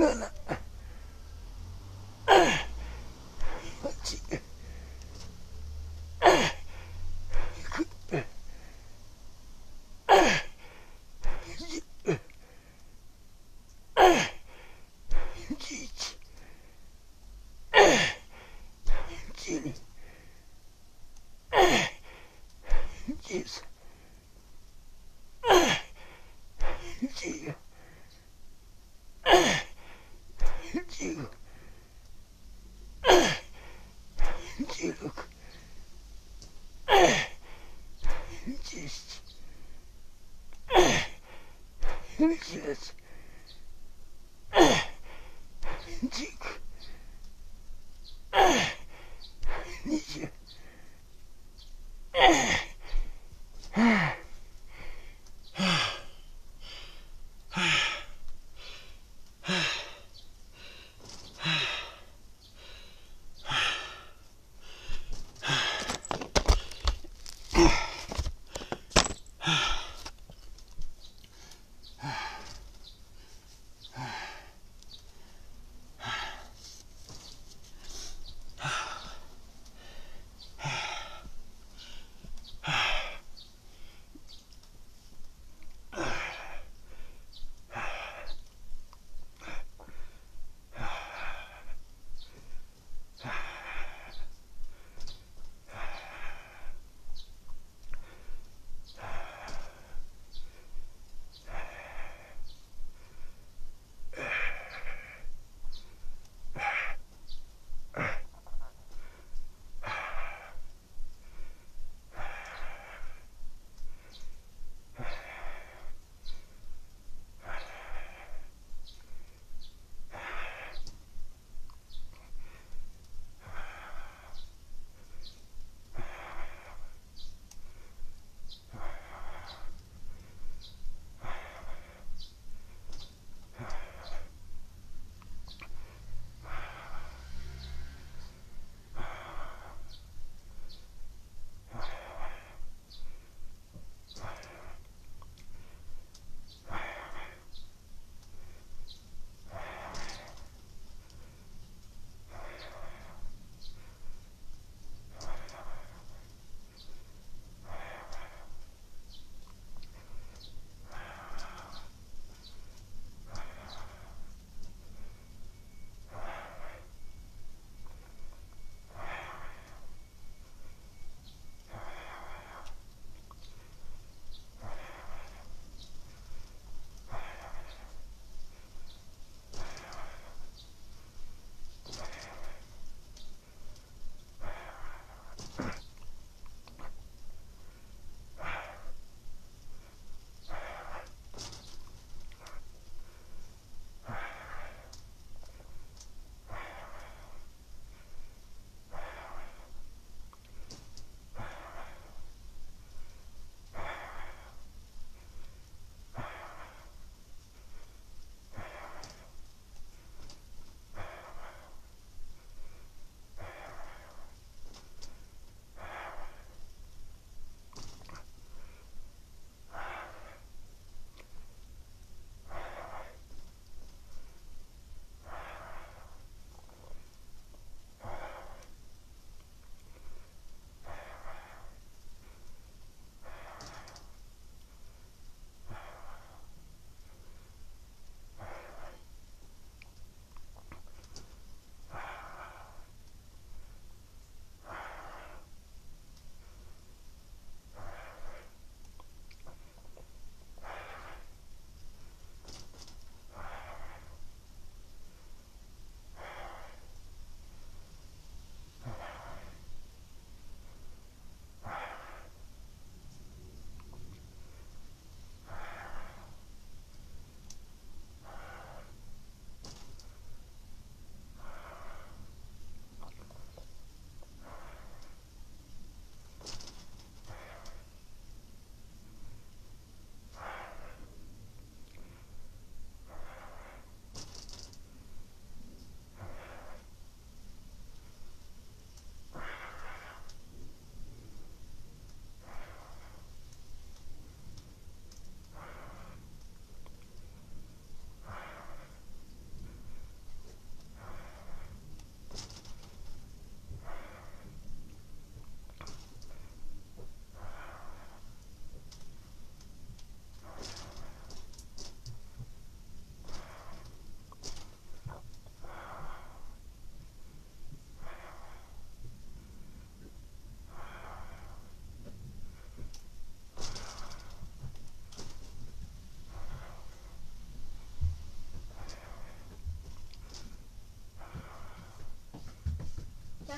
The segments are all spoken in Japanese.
No, no.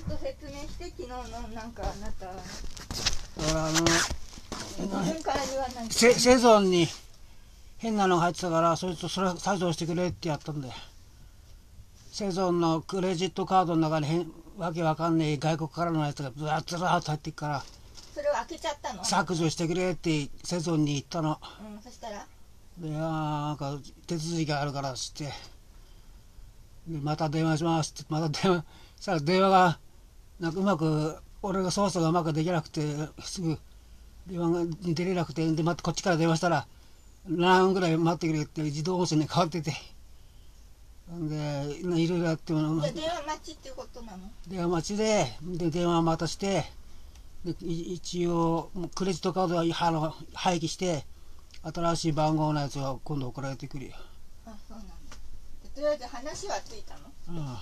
んと説明して昨日のなんかあなた。だからあの自分から言わないセセゾンに変なのが入ってたからそいつそれ作業してくれってやったんだよセゾンのクレジットカードの中に変わけわかんねえ外国からのやつがずらっずらっと入ってくからそれを開けちゃったの？削除してくれってセゾンに言ったの。うんそしたら？でいやーなんか手続きがあるからっつって。でまた電話しますってまた電話したら電話がなんかうまく俺が操作がうまくできなくてすぐ電話に出れなくてでまたこっちから電話したら何分ぐらい待ってくれって自動音声に変わってて。んでいろいろやっても電話待ちってことなの？電話待ちでで電話待たしてでい一応クレジットカードはあの廃棄して新しい番号のやつが今度送られてくるよ、あそうなんだ。でとりあえず話はついたの？うん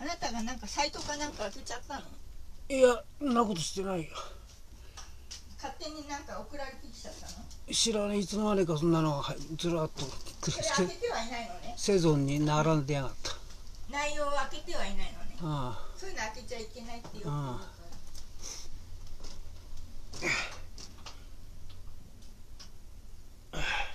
あなたがなんかサイトかなんか開けちゃったの？いや、そんなことしてないよ。勝手になんか送られてきちゃったの？知らないいつの間にかそんなのがはいずらっとくそれ開けてはいないのね。セゾンに並んでやがった。内容を開けてはいないのね。あそういうの開けちゃいけないってよく言うから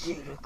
十六、